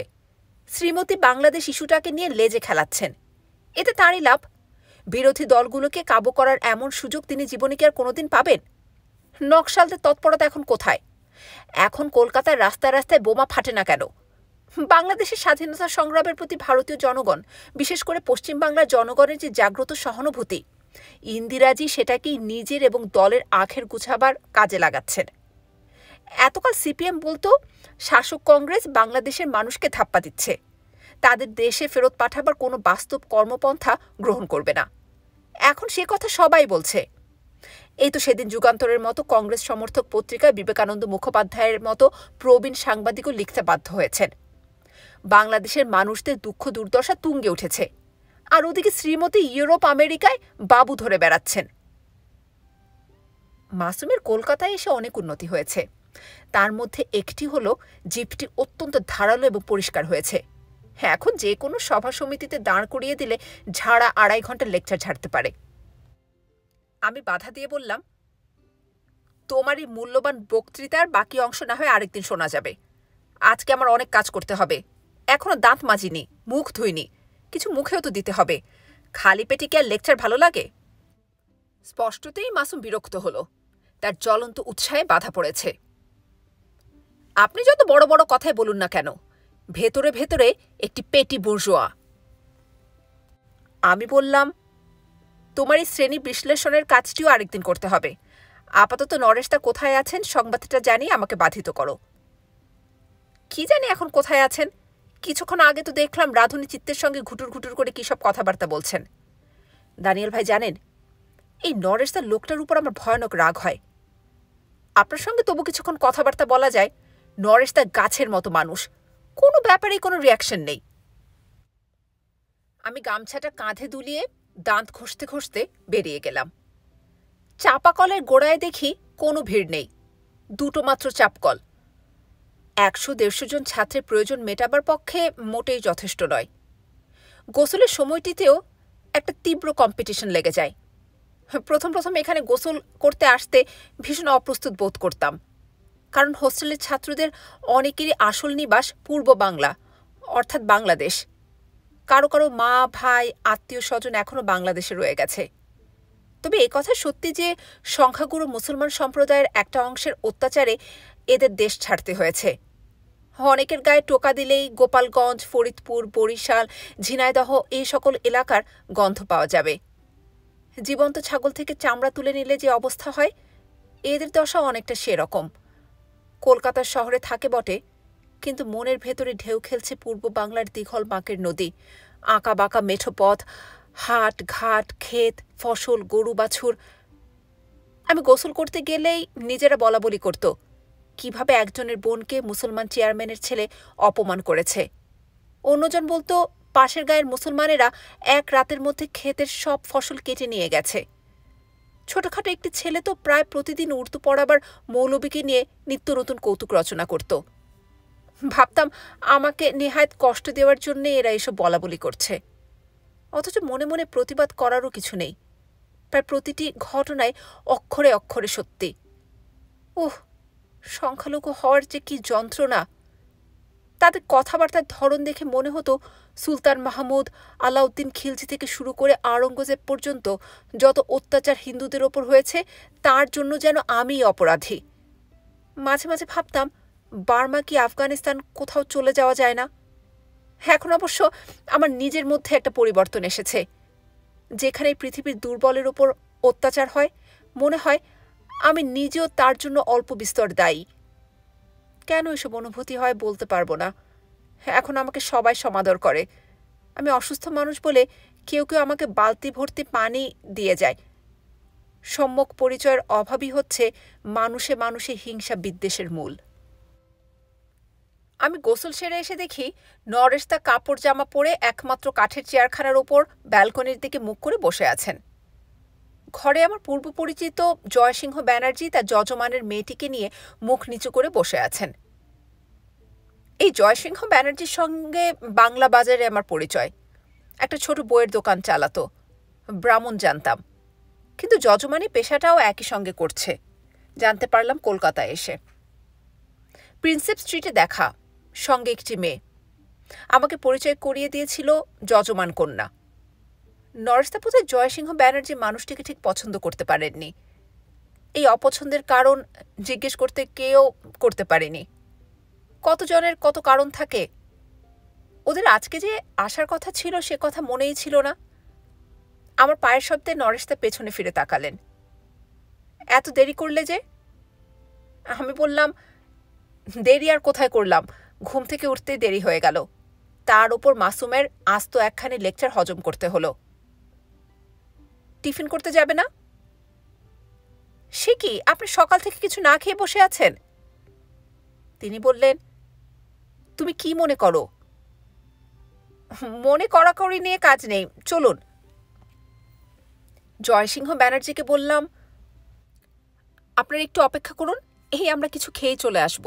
শ্রীমতী বাংলাদেশ ইস্যুটাকে নিয়ে লেজে খেলাচ্ছেন। এতে তাঁরই লাভ বিরোধী দলগুলোকে কাবু করার এমন সুযোগ তিনি জীবনে কি আর কোনোদিন পাবেন? নকশালদের তৎপরতা এখন কোথায়? এখন কলকাতার রাস্তায় রাস্তায় বোমা ফাটে না কেন? বাংলাদেশের স্বাধীনতা সংগ্রামের প্রতি ভারতীয় জনগণ, বিশেষ করে পশ্চিমবাংলার জনগণের যে জাগ্রত সহানুভূতি, ইন্দিরাজি সেটাকেই নিজের এবং দলের আখের গুছাবার কাজে লাগাচ্ছেন। এতকাল সিপিএম বলতো, শাসক কংগ্রেস বাংলাদেশের মানুষকে ধাপ্পা দিচ্ছে। তাদের দেশে ফেরত পাঠাবার কোনো বাস্তব কর্মপন্থা গ্রহণ করবে না। এখন সে কথা সবাই বলছে। এই তো সেদিন যুগান্তরের মতো কংগ্রেস সমর্থক পত্রিকায় বিবেকানন্দ মুখোপাধ্যায়ের মতো প্রবীণ সাংবাদিকও লিখতে বাধ্য হয়েছেন। বাংলাদেশের মানুষদের দুঃখ দুর্দশা তুঙ্গে উঠেছে। আর ওদিকে শ্রীমতী ইউরোপ আমেরিকায় বাবু ধরে বেড়াচ্ছেন। মাসুমের কলকাতায় এসে অনেক উন্নতি হয়েছে। তার মধ্যে একটি হলো জিপটি অত্যন্ত ধারালো এবং পরিষ্কার হয়েছে। এখন যে কোনো সভা সমিতিতে দাঁড় করিয়ে দিলে ঝাড়া আড়াই ঘণ্টা লেকচার ঝাড়তে পারে। আমি বাধা দিয়ে বললাম, তোমার এই মূল্যবান বক্তৃতার বাকি অংশ না হয় আরেকদিন শোনা যাবে। আজকে আমার অনেক কাজ করতে হবে। এখনও দাঁত মাজিনি, মুখ ধুইনি, কিছু মুখেও তো দিতে হবে। খালি পেটে কি আর লেকচার ভালো লাগে? স্পষ্টতেই মাসুম বিরক্ত হলো। তার জ্বলন্ত উৎসাহে বাধা পড়েছে। আপনি যত বড় বড় কথাই বলুন না কেন ভেতরে ভেতরে একটি পেটি বুর্জোয়া। আমি বললাম, তোমার এই শ্রেণি বিশ্লেষণের কাজটিও আরেকদিন করতে হবে। আপাতত নরেশ নরেশদা কোথায় আছেন সংবাদটা জানিয়ে আমাকে বাধিত করো। কি জানি এখন কোথায় আছেন? কিছুক্ষণ আগে তো দেখলাম রাধুনী চিত্তের সঙ্গে ঘুটুর ঘুটুর করে কী সব কথাবার্তা বলছেন। দানিয়েল ভাই, জানেন, এই নরেশদার লোকটার উপর আমার ভয়ানক রাগ হয়। আপনার সঙ্গে তবু কিছুক্ষণ কথাবার্তা বলা যায়, নরেশদা গাছের মতো মানুষ। কোনো ব্যাপারেই কোনো রিয়াকশন নেই। আমি গামছাটা কাঁধে দুলিয়ে দাঁত ঘষতে ঘষতে বেরিয়ে গেলাম। চাপাকলের গোড়ায় দেখি কোনো ভিড় নেই, দুটো মাত্র চাপকল। একশো দেড়শো জন ছাত্রের প্রয়োজন মেটাবার পক্ষে মোটেই যথেষ্ট নয়। গোসলের সময়টিতেও একটা তীব্র কম্পিটিশন লেগে যায়। প্রথম প্রথম এখানে গোসল করতে আসতে ভীষণ অপ্রস্তুত বোধ করতাম। কারণ হোস্টেলের ছাত্রদের অনেকেরই আসল নিবাস পূর্ব বাংলা, অর্থাৎ বাংলাদেশ। কারও কারও মা, ভাই, আত্মীয় স্বজন এখনও বাংলাদেশে রয়ে গেছে। তবে এ কথা সত্যি যে সংখ্যাগুরু মুসলমান সম্প্রদায়ের একটা অংশের অত্যাচারে এদের দেশ ছাড়তে হয়েছে। অনেকের গায়ে টোকা দিলেই গোপালগঞ্জ, ফরিদপুর, বরিশাল, ঝিনাইদহ এই সকল এলাকার গন্ধ পাওয়া যাবে। জীবন্ত ছাগল থেকে চামড়া তুলে নিলে যে অবস্থা হয়, এদের দশা অনেকটা সেরকম। কলকাতার শহরে থাকে বটে, কিন্তু মনের ভেতরে ঢেউ খেলছে পূর্ব বাংলার দীঘল বাঁকের নদী। আঁকা বাঁকা মেঠো পথ, হাট, ঘাট, ক্ষেত, ফসল, গরু, বাছুর। আমি গোসল করতে গেলেই নিজেরা বলা বলি করত, কীভাবে একজনের বোনকে মুসলমান চেয়ারম্যানের ছেলে অপমান করেছে। অন্যজন বলতো, পাশের গায়ের মুসলমানেরা এক রাতের মধ্যে ক্ষেতের সব ফসল কেটে নিয়ে গেছে। ছোটখাটো একটি ছেলে তো প্রায় প্রতিদিন উর্দু পড়াবার মৌলবীকে নিয়ে নিত্য নতুন কৌতুক রচনা করত। ভাবতাম আমাকে নেহায়ত কষ্ট দেওয়ার জন্যে এরা এসব বলা বলি করছে। অথচ মনে মনে প্রতিবাদ করারও কিছু নেই। প্রায় প্রতিটি ঘটনায় অক্ষরে অক্ষরে সত্যি। ওহ, সংখ্যালঘু হওয়ার যে কি যন্ত্রণা! তাদের কথাবার্তার ধরন দেখে মনে হতো সুলতান মাহমুদ আলাউদ্দিন খিলজি থেকে শুরু করে আওরঙ্গজেব পর্যন্ত যত অত্যাচার হিন্দুদের ওপর হয়েছে, তার জন্য যেন আমি অপরাধী। মাঝে মাঝে ভাবতাম, বার্মা কি আফগানিস্তান কোথাও চলে যাওয়া যায় না? এখন অবশ্য আমার নিজের মধ্যে একটা পরিবর্তন এসেছে। যেখানে পৃথিবীর দুর্বলের ওপর অত্যাচার হয়, মনে হয় আমি নিজেও তার জন্য অল্প বিস্তর দায়ী। কেন এসব অনুভূতি হয় বলতে পারব না। এখন আমাকে সবাই সমাদর করে। আমি অসুস্থ মানুষ বলে কেউ কেউ আমাকে বালতি ভর্তি পানি দিয়ে যায়। সম্যক পরিচয়ের অভাবই হচ্ছে মানুষে মানুষে হিংসা বিদ্বেষের মূল। আমি গোসল সেরে এসে দেখি নরেশ তা কাপড় জামা পরে একমাত্র কাঠের চেয়ারখানার ওপর ব্যালকনির দিকে মুখ করে বসে আছেন। ঘরে আমার পূর্ব পরিচিত জয়সিংহ ব্যানার্জি তার যজমানের মেয়েটিকে নিয়ে মুখ নিচু করে বসে আছেন। এই জয়সিংহ ব্যানার্জির সঙ্গে বাংলা বাজারে আমার পরিচয়। একটা ছোট বইয়ের দোকান চালাতো। ব্রাহ্মণ জানতাম। কিন্তু যজমানি পেশাটাও একই সঙ্গে করছে। জানতে পারলাম কলকাতায় এসে। প্রিন্সেপ স্ট্রিটে দেখা, সঙ্গে একটি মেয়ে। আমাকে পরিচয় করিয়ে দিয়েছিল যজমান কন্যা। নরেশদাপুতে জয়সিংহ ব্যানার্জি মানুষটিকে ঠিক পছন্দ করতে পারেননি। এই অপছন্দের কারণ জিজ্ঞেস করতে কেউ করতে পারেনি। কতজনের কত কারণ থাকে? ওদের আজকে যে আসার কথা ছিল, সে কথা মনেই ছিল না। আমার পায়ের শব্দে নরেশদা পেছনে ফিরে তাকালেন। এত দেরি করলে যে? আমি বললাম, দেরি আর কোথায় করলাম? ঘুম থেকে উঠতেই দেরি হয়ে গেল। তার ওপর মাসুমের আস্ত একখানি লেকচার হজম করতে হলো। টিফিন করতে যাবে না? সে কি? আপনি সকাল থেকে কিছু না খেয়ে বসে আছেন? তিনি বললেন তুমি কি মনে করো? মনে কড়াকড়ি নিয়ে কাজ নেই, চলুন। জয়সিংহ ব্যানার্জিকে বললাম, আপনার একটু অপেক্ষা করুন, এই আমরা কিছু খেয়ে চলে আসব।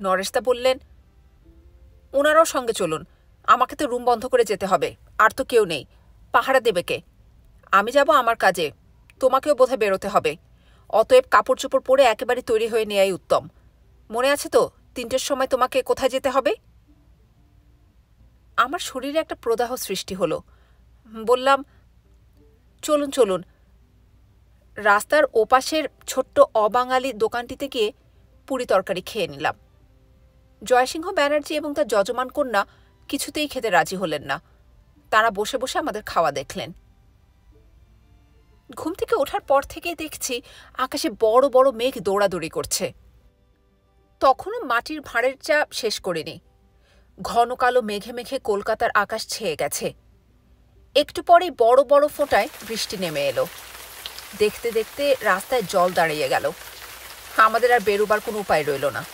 নরেশদা বললেন, ওনারাও সঙ্গে চলুন, আমাকে তো রুম বন্ধ করে যেতে হবে, আর তো কেউ নেই, পাহারা দেবে কে? আমি যাব আমার কাজে, তোমাকেও বোধহয় বেরোতে হবে, অতএব কাপড় চোপড় পরে একেবারে তৈরি হয়ে নেয়াই উত্তম। মনে আছে তো? তিনটের সময় তোমাকে কোথায় যেতে হবে? আমার শরীরে একটা প্রদাহ সৃষ্টি হলো। বললাম, চলুন চলুন। রাস্তার ওপাশের ছোট্ট অবাঙালি দোকানটিতে গিয়ে পুরি তরকারি খেয়ে নিলাম। জয়সিংহ ব্যানার্জি এবং তার যজমান কন্যা কিছুতেই খেতে রাজি হলেন না। তারা বসে বসে আমাদের খাওয়া দেখলেন। ঘুম থেকে ওঠার পর থেকেই দেখছি আকাশে বড় বড় মেঘ দৌড়াদৌড়ি করছে। তখনও মাটির ভাঁড়ের চা শেষ করিনি। ঘন কালো মেঘে মেঘে কলকাতার আকাশ ছেয়ে গেছে। একটু পরেই বড় বড় ফোঁটায় বৃষ্টি নেমে এলো। দেখতে দেখতে রাস্তায় জল দাঁড়িয়ে গেল। আমাদের আর বেরোবার কোনো উপায় রইল না।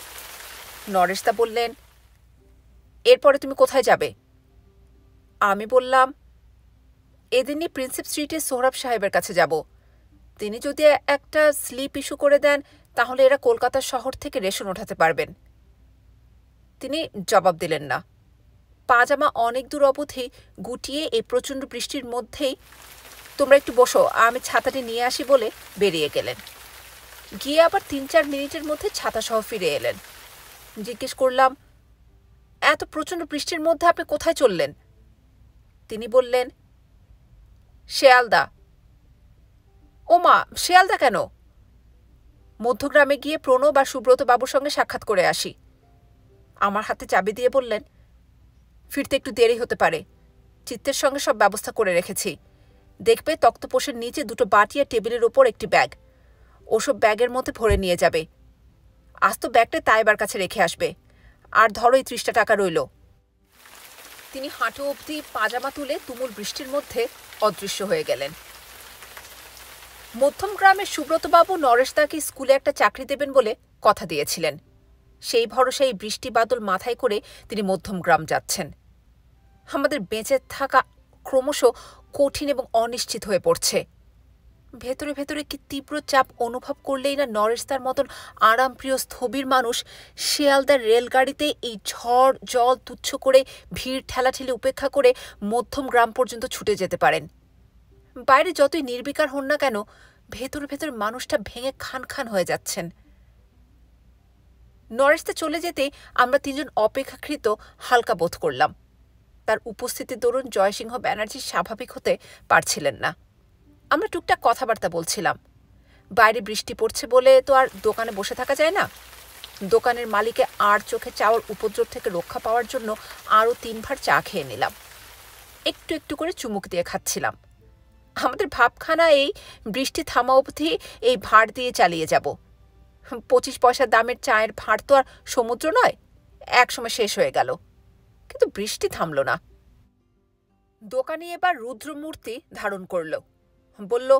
নরেশদা বললেন, এরপরে তুমি কোথায় যাবে? আমি বললাম, এদিনই প্রিন্সিপ স্ট্রিটে সোহরাব সাহেবের কাছে যাব। তিনি যদি একটা স্লিপ ইস্যু করে দেন তাহলে এরা কলকাতা শহর থেকে রেশন ওঠাতে পারবেন। তিনি জবাব দিলেন না। পাজামা অনেক দূর অবধি গুটিয়ে এই প্রচণ্ড বৃষ্টির মধ্যেই তোমরা একটু বসো, আমি ছাতাটি নিয়ে আসি বলে বেরিয়ে গেলেন। গিয়ে আবার তিন চার মিনিটের মধ্যে ছাতা ছাতাসহ ফিরে এলেন। জিজ্ঞেস করলাম, এত প্রচণ্ড বৃষ্টির মধ্যে আপনি কোথায় চললেন? তিনি বললেন, শেয়ালদা। ও মা শেয়ালদা কেন? মধ্যগ্রামে গিয়ে প্রণব আর সুব্রত বাবুর সঙ্গে সাক্ষাৎ করে আসি। আমার হাতে চাবি দিয়ে বললেন, ফিরতে একটু দেরি হতে পারে। চিত্তের সঙ্গে সব ব্যবস্থা করে রেখেছি। দেখবে তক্তপোষের নিচে দুটো বাটি আর টেবিলের ওপর একটি ব্যাগ। ওসব ব্যাগের মধ্যে ভরে নিয়ে যাবে। আজ তো ব্যাগটা তাইবার কাছে রেখে আসবে। আর ধরো এই ত্রিশটা টাকা রইল। তিনি হাঁটু অবধি পাজামা তুলে তুমুল বৃষ্টির মধ্যে অদৃশ্য হয়ে গেলেন। মধ্যম গ্রামের সুব্রতবাবু নরেশদাকে স্কুলে একটা চাকরি দেবেন বলে কথা দিয়েছিলেন। সেই ভরসায় বৃষ্টি বাদল মাথায় করে তিনি মধ্যমগ্রাম যাচ্ছেন। আমাদের বেঁচে থাকা ক্রমশ কঠিন এবং অনিশ্চিত হয়ে পড়ছে। ভেতরে ভেতরে কি তীব্র চাপ অনুভব করলেই না নরেশ তার মতন আরামপ্রিয়, স্থবির মানুষ শিয়ালদার রেলগাড়িতে এই ঝড়, জল তুচ্ছ করে ভিড়, ঠেলাঠেলি উপেক্ষা করে মধ্যম গ্রাম পর্যন্ত ছুটে যেতে পারেন। বাইরে যতই নির্বিকার হন না কেন, ভেতর ভেতর মানুষটা ভেঙে খান খান হয়ে যাচ্ছেন। নরেশতে চলে যেতে আমরা তিনজন অপেক্ষাকৃত হালকা বোধ করলাম। তার উপস্থিতির দরুন জয়সিংহ ব্যানার্জি স্বাভাবিক হতে পারছিলেন না। আমরা টুকটাক কথাবার্তা বলছিলাম। বাইরে বৃষ্টি পড়ছে বলে তো আর দোকানে বসে থাকা যায় না? দোকানের মালিকে আর চোখে চাওয়ার উপদ্রব থেকে রক্ষা পাওয়ার জন্য আরও তিন ভার চা খেয়ে নিলাম। একটু একটু করে চুমুক দিয়ে খাচ্ছিলাম। আমাদের ভাবখানা এই বৃষ্টি থামা অবধি এই ভাড় দিয়ে চালিয়ে যাব। পঁচিশ পয়সা দামের চায়ের ভাঁড় তো আর সমুদ্র নয়, একসময় শেষ হয়ে গেল। কিন্তু বৃষ্টি থামল না। দোকানি এবার রুদ্রমূর্তি ধারণ করল। বলল,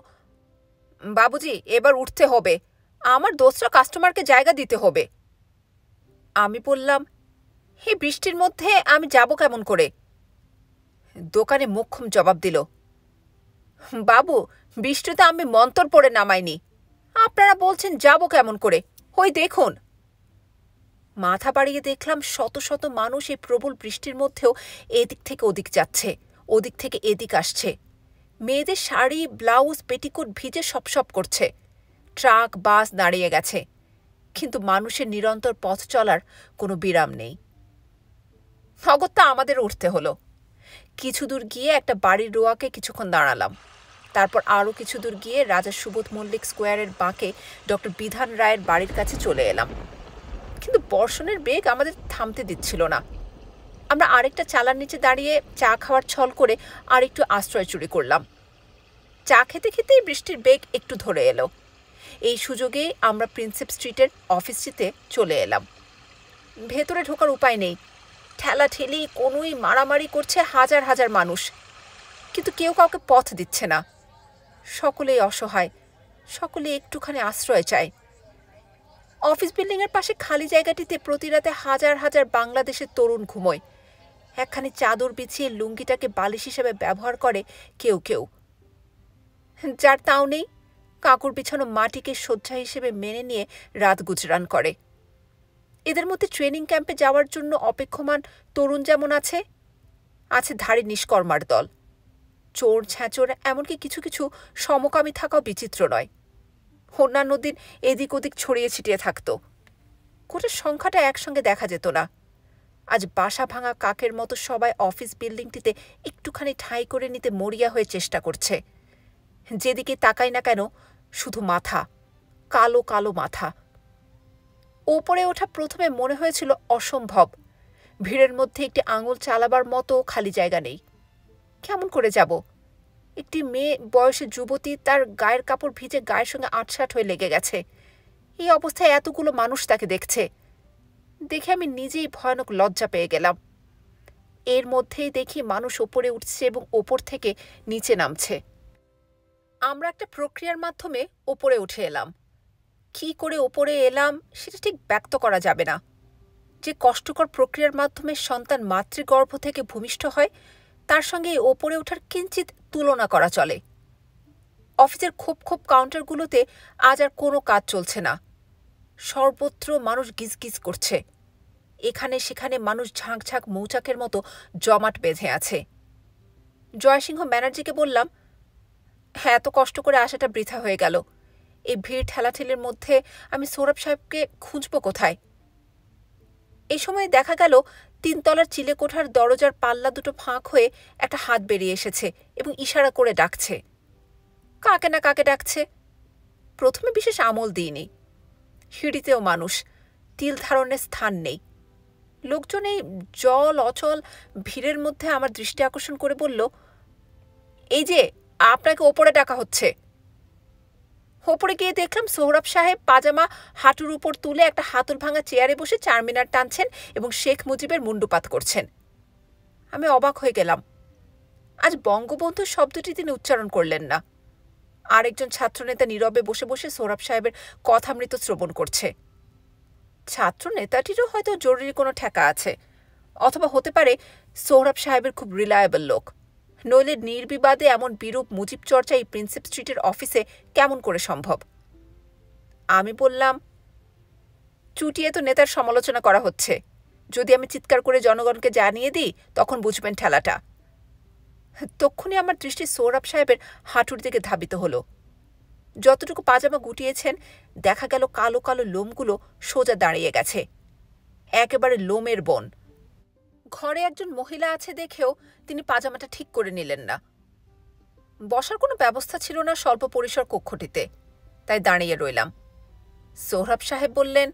বাবুজি, এবার উঠতে হবে। আমার দোসরা কাস্টমারকে জায়গা দিতে হবে। আমি বললাম, হে বৃষ্টির মধ্যে আমি যাব কেমন করে? দোকানে মুখ্যম জবাব দিল বাবু, বৃষ্টিতে আমি মন্তর পড়ে নামাইনি। আপনারা বলছেন যাব কেমন করে? হই দেখুন। মাথা বাড়িয়ে দেখলাম শত শত মানুষ এই প্রবল বৃষ্টির মধ্যেও এদিক থেকে ওদিক যাচ্ছে, ওদিক থেকে এদিক আসছে। মেয়েদের শাড়ি, ব্লাউজ, পেটিকোট ভিজে সপসপ করছে। ট্রাক, বাস দাঁড়িয়ে গেছে। কিন্তু মানুষের নিরন্তর পথ চলার কোনো বিরাম নেই। অগত্যা আমাদের উঠতে হলো। কিছু দূর গিয়ে একটা বাড়ির রোয়াকে কিছুক্ষণ দাঁড়ালাম। তারপর আরও কিছু দূর গিয়ে রাজা সুবোধ মল্লিক স্কোয়ারের বাঁকে ডক্টর বিধান রায়ের বাড়ির কাছে চলে এলাম। কিন্তু বর্ষণের বেগ আমাদের থামতে দিচ্ছিল না। আমরা আরেকটা চালার নিচে দাঁড়িয়ে চা খাওয়ার ছল করে আর একটু আশ্রয় চুরি করলাম। চা খেতে খেতেই বৃষ্টির বেগ একটু ধরে এলো। এই সুযোগে আমরা প্রিন্সেপ স্ট্রিটের অফিসটিতে চলে এলাম। ভেতরে ঢোকার উপায় নেই। ঠেলা ঠেলি, কোনোই মারামারি করছে হাজার হাজার মানুষ। কিন্তু কেউ কাউকে পথ দিচ্ছে না। সকলেই অসহায়। সকলে একটুখানি আশ্রয় চায়। অফিস বিল্ডিংয়ের পাশে খালি জায়গাটিতে প্রতি রাতে হাজার হাজার বাংলাদেশের তরুণ ঘুমোয়। একখানি চাদর বিছিয়ে লুঙ্গিটাকে বালিশ হিসেবে ব্যবহার করে কেউ কেউ। যার তাও নেই, কাকুর বিছানো মাটিকে শয্যা হিসেবে মেনে নিয়ে রাত গুজরান করে। এদের মধ্যে ট্রেনিং ক্যাম্পে যাওয়ার জন্য অপেক্ষমান তরুণ যেমন আছে আছে ধারে নিষ্কর্মার দল। চোর ছ্যাঁচোর এমনকি কিছু কিছু সমকামী থাকাও বিচিত্র নয়। অন্যান্য দিন এদিক ওদিক ছড়িয়ে ছিটিয়ে থাকত। গোটা সংখ্যাটা একসঙ্গে দেখা যেত না। আজ বাসা ভাঙা কাকের মতো সবাই অফিস বিল্ডিংটিতে একটুখানি ঠাঁই করে নিতে মরিয়া হয়ে চেষ্টা করছে। যেদিকে তাকাই না কেন, শুধু মাথা, কালো কালো মাথা। ওপরে ওঠা প্রথমে মনে হয়েছিল অসম্ভব। ভিড়ের মধ্যে একটি আঙুল চালাবার মতো খালি জায়গা নেই। কেমন করে যাব? একটি মেয়ে বয়সে যুবতী তার গায়ের কাপড় ভিজে গায়ের সঙ্গে আটসাট হয়ে লেগে গেছে। এই অবস্থায় এতগুলো মানুষ তাকে দেখছে। দেখে আমি নিজেই ভয়ানক লজ্জা পেয়ে গেলাম। এর মধ্যেই দেখি মানুষ ওপরে উঠছে এবং ওপর থেকে নিচে নামছে। আমরা একটা প্রক্রিয়ার মাধ্যমে ওপরে উঠে এলাম। কি করে ওপরে এলাম সেটা ঠিক ব্যক্ত করা যাবে না। যে কষ্টকর প্রক্রিয়ার মাধ্যমে সন্তান মাতৃগর্ভ থেকে ভূমিষ্ঠ হয় তার সঙ্গে ওপরে ওঠার কিঞ্চিত তুলনা করা চলে। অফিসের খুব খুব কাউন্টারগুলোতে আজ আর কোনো কাজ চলছে না। সর্বত্র মানুষ গিজগিজ করছে। এখানে সেখানে মানুষ ঝাঁক ঝাঁক মৌচাকের মতো জমাট বেঁধে আছে। জয়সিংহ ব্যানার্জিকে বললাম হ্যাঁ এত কষ্ট করে আসাটা বৃথা হয়ে গেল। এই ভিড় ঠেলাঠেলের মধ্যে আমি সৌরভ সাহেবকে খুঁজব কোথায়? এই সময় দেখা গেল তিনতলার চিলেকোঠার দরজার পাল্লা দুটো ফাঁক হয়ে একটা হাত বেরিয়ে এসেছে এবং ইশারা করে ডাকছে। কাকে না কাকে ডাকছে? প্রথমে বিশেষ আমল দিইনি। সিঁড়িতেও মানুষ, তিল ধারণের স্থান নেই। লোকজন এই জল, অচল, ভিড়ের মধ্যে আমার দৃষ্টি আকর্ষণ করে বলল, এই যে, আপনাকে ওপরে ডাকা হচ্ছে। ওপরে গিয়ে দেখলাম সোহরাব সাহেব পাজামা হাঁটুর উপর তুলে একটা হাতুর ভাঙা চেয়ারে বসে চারমিনার টানছেন এবং শেখ মুজিবের মুন্ডুপাত করছেন। আমি অবাক হয়ে গেলাম। আজ বঙ্গবন্ধু শব্দটি তিনি উচ্চারণ করলেন না। আরেকজন ছাত্রনেতা নীরবে বসে বসে সৌরভ সাহেবের কথামৃত শ্রবণ করছে। ছাত্র নেতাটিরও হয়তো জরুরি কোনো ঠেকা আছে, অথবা হতে পারে সৌরভ সাহেবের খুব রিলায়েবল লোক। নইলে নির্বিবাদে এমন বিরূপ মুজিব চর্চা এই প্রিন্সেপ স্ট্রিটের অফিসে কেমন করে সম্ভব? আমি বললাম চুটিয়ে তো নেতার সমালোচনা করা হচ্ছে। যদি আমি চিৎকার করে জনগণকে জানিয়ে দিই, তখন বুঝবেন ঠেলাটা। তক্ষুনি আমার দৃষ্টি সৌরভ সাহেবের হাঁটুর দিকে ধাবিত হলো। যতটুকু পাজামা গুটিয়েছেন, দেখা গেল কালো কালো লোমগুলো সোজা দাঁড়িয়ে গেছে। একেবারে লোমের বন। ঘরে একজন মহিলা আছে দেখেও তিনি পাজামাটা ঠিক করে নিলেন না। বসার কোনো ব্যবস্থা ছিল না স্বল্প পরিসর কক্ষটিতে। তাই দাঁড়িয়ে রইলাম। সোহরাব সাহেব বললেন,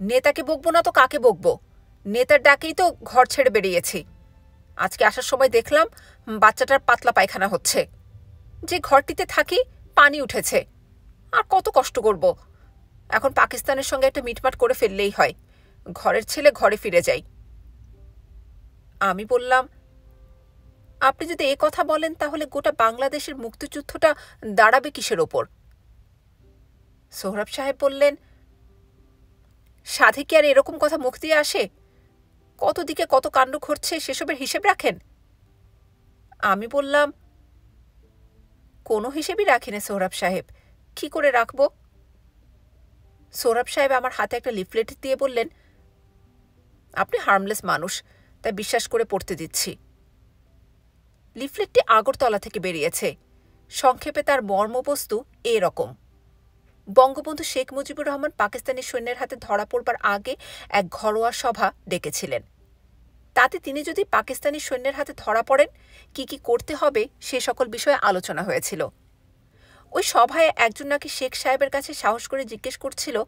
নেতাকে বকবো না তো কাকে বকবো? নেতার ডাকেই তো ঘর ছেড়ে বেরিয়েছি। আজকে আসার সময় দেখলাম বাচ্চাটার পাতলা পায়খানা হচ্ছে। যে ঘরটিতে থাকি পানি উঠেছে। আর কত কষ্ট করব। এখন পাকিস্তানের সঙ্গে একটা মিটমাট করে ফেললেই হয়। ঘরের ছেলে ঘরে ফিরে যাই। আমি বললাম, আপনি যদি এ কথা বলেন তাহলে গোটা বাংলাদেশের মুক্তিযুদ্ধটা দাঁড়াবে কিসের ওপর? সোহরাব সাহেব বললেন, সাধে কি আর এরকম কথা মুখ দিয়ে আসে? কত দিকে কত কাণ্ড ঘটছে সেসবের হিসেব রাখেন? আমি বললাম, কোনো হিসেবই রাখি না সৌরভ সাহেব। কি করে রাখব? সৌরভ সাহেব আমার হাতে একটা লিফলেট দিয়ে বললেন, আপনি হার্মলেস মানুষ। তাই বিশ্বাস করে পড়তে দিচ্ছি। লিফলেটটি আগরতলা থেকে বেরিয়েছে। সংক্ষেপে তার মর্মবস্তু এরকম। বঙ্গবন্ধু শেখ মুজিবুর রহমান পাকিস্তানি সৈন্যের হাতে ধরা পড়বার আগে এক ঘরোয়া সভা ডেকেছিলেন। তাতে তিনি যদি পাকিস্তানি সৈন্যের হাতে ধরা পড়েন, কি কি করতে হবে সে সকল বিষয়ে আলোচনা হয়েছিল। ওই সভায় একজন নাকি শেখ সাহেবের কাছে সাহস করে জিজ্ঞেস করছিল,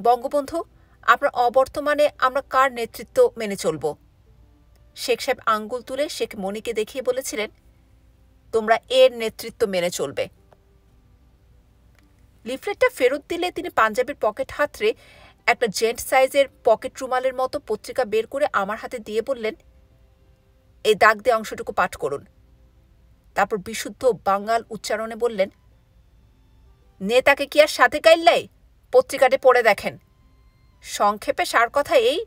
বঙ্গবন্ধু, আপনার অবর্তমানে আমরা কার নেতৃত্ব মেনে চলব? শেখ সাহেব আঙ্গুল তুলে শেখ মণিকে দেখিয়ে বলেছিলেন, তোমরা এর নেতৃত্ব মেনে চলবে। লিফলেটটা ফেরত দিলে তিনি পাঞ্জাবের পকেট হাতরে একটা জেন্ট সাইজের পকেট রুমালের মতো পত্রিকা বের করে আমার হাতে দিয়ে বললেন, এই দাগ দিয়ে অংশটুকু পাঠ করুন। তারপর বিশুদ্ধ বাঙ্গাল উচ্চারণে বললেন, নেতাকে কি আর সাথে গাইল্লাই? পত্রিকাটি পড়ে দেখেন। সংক্ষেপে সার কথা এই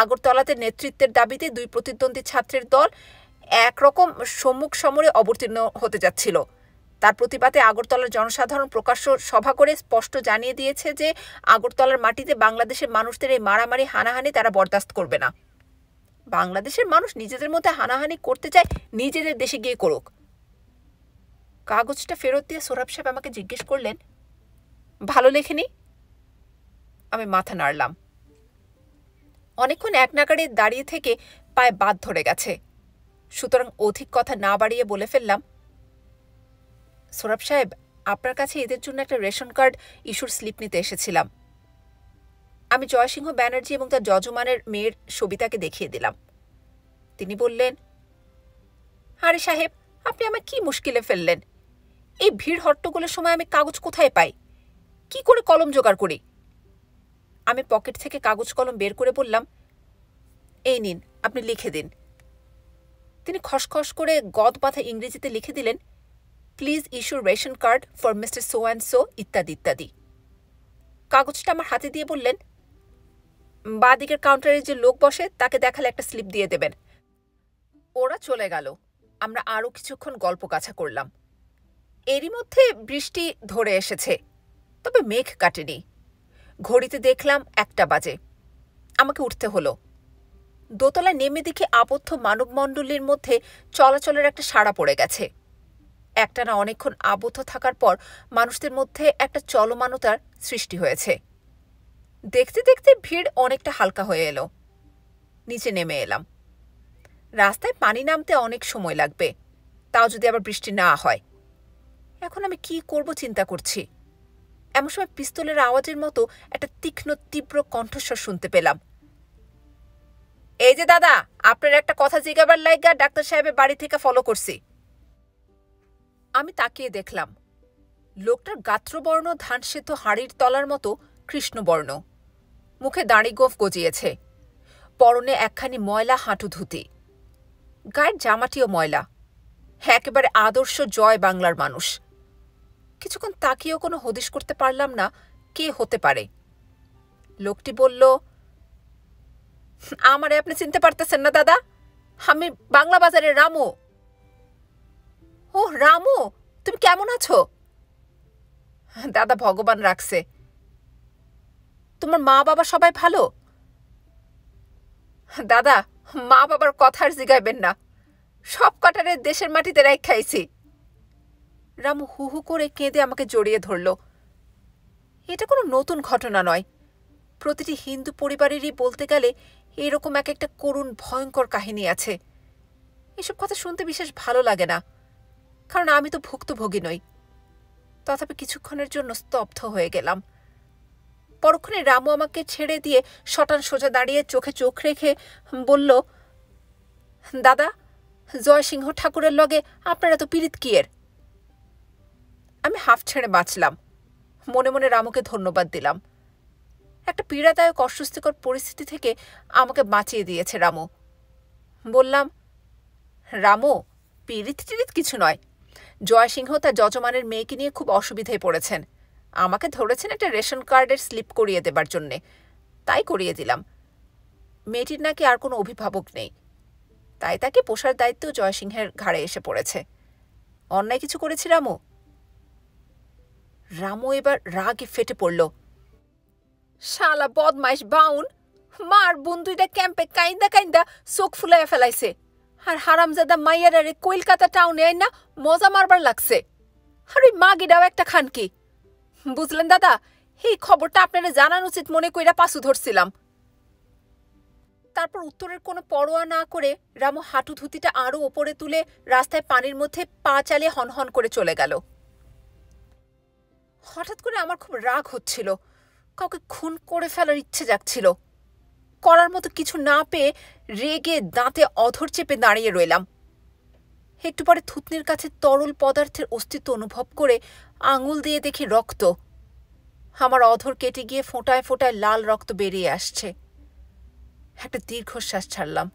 আগরতলাতে নেতৃত্বের দাবিতে দুই প্রতিদ্বন্দ্বী ছাত্রের দল একরকম সম্মুখ সমরে অবতীর্ণ হতে যাচ্ছিল। তার প্রতিবাদে আগরতলার জনসাধারণ প্রকাশ্য সভা করে স্পষ্ট জানিয়ে দিয়েছে যে আগরতলার মাটিতে বাংলাদেশের মানুষদের এই মারামারি হানাহানি তারা বরদাস্ত করবে না। বাংলাদেশের মানুষ নিজেদের মধ্যে হানাহানি করতে চায়, নিজেদের দেশে গিয়ে করুক। কাগজটা ফেরত দিয়ে সোরাব সাহেব আমাকে জিজ্ঞেস করলেন, ভালো লেখেনি? আমি মাথা নাড়লাম। অনেকক্ষণ এক নাগাড়ে দাঁড়িয়ে থেকে পায়ে বাদ ধরে গেছে। সুতরাং অধিক কথা না বাড়িয়ে বলে ফেললাম সোরাব সাহেব, আপনার কাছে এদের জন্য একটা রেশন কার্ড ইস্যুর স্লিপ নিতে এসেছিলাম। আমি জয়সিংহ ব্যানার্জি এবং তার যজমানের মেয়ের সবিতাকে দেখিয়ে দিলাম। তিনি বললেন, আরে সাহেব, আপনি আমায় কি মুশকিলে ফেললেন? এই ভিড় হট্টগোলের সময় আমি কাগজ কোথায় পাই? কি করে কলম জোগাড় করি? আমি পকেট থেকে কাগজ কলম বের করে বললাম, এই নিন, আপনি লিখে দিন। তিনি খসখস করে গদ বাঁধা ইংরেজিতে লিখে দিলেন, please issue ration card for mister so and so, ইত্যাদি ইত্যাদি। কাগজটা আমার হাতে দিয়ে বললেন, বা দিকের কাউন্টারে যে লোক বসে, তাকে দেখালে একটা স্লিপ দিয়ে দেবেন। ওরা চলে গেল। আমরা আরও কিছুক্ষণ গল্প কাছা করলাম। এরই মধ্যে বৃষ্টি ধরে এসেছে, তবে মেঘ কাটেনি। ঘড়িতে দেখলাম একটা বাজে। আমাকে উঠতে হলো। দোতলায় নেমে দেখে আবদ্ধ মানবমণ্ডলীর মধ্যে চলাচলের একটা সাড়া পড়ে গেছে। একটা না অনেকক্ষণ আবদ্ধ থাকার পর মানুষদের মধ্যে একটা চলমানতার সৃষ্টি হয়েছে। দেখতে দেখতে ভিড় অনেকটা হালকা হয়ে এলো। নিচে নেমে এলাম। রাস্তায় পানি নামতে অনেক সময় লাগবে। তাও যদি আবার বৃষ্টি না হয়। এখন আমি কি করব চিন্তা করছি। এমন সময় পিস্তলের আওয়াজের মতো একটা তীক্ষ্ণ, তীব্র কণ্ঠস্বর শুনতে পেলাম। এই যে দাদা, আপনার একটা কথা জিগাবার লাইগা ডাক্তার সাহেবের বাড়ি থেকে ফলো করছি। আমি তাকিয়ে দেখলাম, লোকটার গাত্রবর্ণ ধান সেদ্ধ হাড়ির তলার মতো কৃষ্ণবর্ণ। মুখে দাঁড়ি গোফ গজিয়েছে, পরনে একখানি ময়লা হাঁটু ধুতি। গায়ের জামাটিও ময়লা হ্যাঁ একেবারে আদর্শ জয় বাংলার মানুষ। কিছুক্ষণ তাকিয়েও কোনো হদিশ করতে পারলাম না কে হতে পারে। লোকটি বলল, আমারে আপনি চিনতে পারতেছেন না, দাদা। আমি বাংলা বাজারের রামু। ও রামু, তুমি কেমন আছো? দাদা, ভগবান রাখছে। তোমার মা বাবা সবাই ভালো? দাদা মা বাবার কথার জিগাইবেন না। সব কাটারে দেশের মাটিতে রাই খাইছি রামু হু হু করে কেঁদে আমাকে জড়িয়ে ধরল। এটা কোনো নতুন ঘটনা নয়। প্রতিটি হিন্দু পরিবারেরই বলতে গেলে এরকম এক একটা করুণ, ভয়ঙ্কর কাহিনী আছে। এসব কথা শুনতে বিশেষ ভালো লাগে না, কারণ আমি তো ভুক্তভোগী নই। তথাপি কিছুক্ষণের জন্য স্তব্ধ হয়ে গেলাম। পরক্ষণে রামু আমাকে ছেড়ে দিয়ে শটান সোজা দাঁড়িয়ে চোখে চোখ রেখে বলল, দাদা, জয়সিংহ ঠাকুরের লগে আপনারা তো পীড়িত কিয়ের? আমি হাফ ছেড়ে বাঁচলাম। মনে মনে রামুকে ধন্যবাদ দিলাম। একটা পীড়াদায়ক, অস্বস্তিকর পরিস্থিতি থেকে আমাকে বাঁচিয়ে দিয়েছে রামু। বললাম, রামু, পীড়িত টিড়িত কিছু নয়। জয়সিংহ তার যজমানের মেয়েকে নিয়ে খুব অসুবিধায় পড়েছেন। আমাকে ধরেছেন একটা রেশন কার্ডের স্লিপ করিয়ে দেবার জন্যে। তাই করিয়ে দিলাম। মেয়েটির নাকি আর কোনো অভিভাবক নেই। তাই তাকে পোষার দায়িত্ব জয়সিংহের ঘাড়ে এসে পড়েছে। অন্যায় কিছু করেছি রামু? রামু এবার রাগে ফেটে পড়ল। শালা বদমাইশ বাউন, মার বন্ধুইটা ক্যাম্পে কাইন্দা কাইন্দা চোখ ফুলাইয়া ফেলাইছে। আর হারামজাদা মাইয়ারারে কলকাতা টাউনে আই না মজা মারবার লাগছে। আর ওই মাগিটাও একটা খানকি। বুঝলেন দাদা, এই খবরটা আপনারা জানান উচিত মনে কইরা পাশু ধরছিলাম। তারপর উত্তরের কোনো পরোয়া না করে রামু হাঁটু ধুতিটা আরও ওপরে তুলে রাস্তায় পানির মধ্যে পা চালিয়ে হনহন করে চলে গেল। হঠাৎ করে আমার খুব রাগ হচ্ছিল। কাউকে খুন করে ফেলার ইচ্ছে যাচ্ছিল করার মতো কিছু না পেয়ে রেগে দাঁতে অধর চেপে দাঁড়িয়ে রইলাম। একটু পরে থুতনির কাছে তরল পদার্থের অস্তিত্ব অনুভব করে আঙুল দিয়ে দেখি রক্ত। আমার অধর কেটে গিয়ে ফোঁটায় ফোঁটায় লাল রক্ত বেরিয়ে আসছে। একটা দীর্ঘশ্বাস ছাড়লাম।